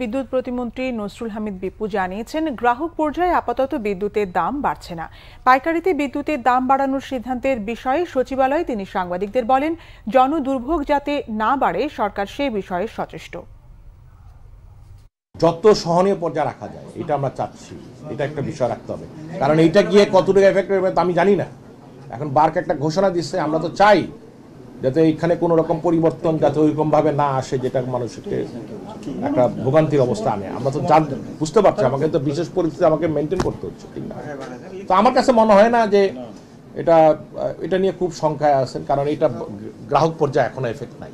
বিদ্যুৎ প্রতিমন্ত্রী নসরুল হামিদ বিপু জানিয়েছেন, গ্রাহক পর্যায়ে আপাতত বিদ্যুতের দাম বাড়ছে না। পাইকারিতে বিদ্যুতের দাম বাড়ানোর সিদ্ধান্তের বিষয়ে সচিবালয়ে তিনি সাংবাদিকদের বলেন, জনদুর্ভোগ যাতে না বাড়ে, সরকার সে বিষয়ে সচেষ্ট। যত সহনীয় পর্যায়ে রাখা যায়, এটা আমরা চাচ্ছি, এটা একটা বিষয় রাখতে হবে। কারণ এটা গিয়ে কতটুকু এফেক্ট করবে আমি জানি না। এখন বার্ক একটা ঘোষণা দিচ্ছে, আমরা তো চাই যাতে এইখানে কোনো রকম পরিবর্তন যাতে ওইরকম ভাবে না আসে, যেটা মানুষকে একটা ভোগান্তির অবস্থা আনে আমরা তো জান বুঝতে পারছি, আমাকে তো বিশেষ পরিস্থিতি আমাকে মেনটেন করতে হচ্ছে, ঠিক না? তো আমার কাছে মনে হয় না যে এটা এটা নিয়ে খুব সংখ্যায় আছেন, কারণ এটা গ্রাহক পর্যায়ে এখনও এফেক্ট নাই।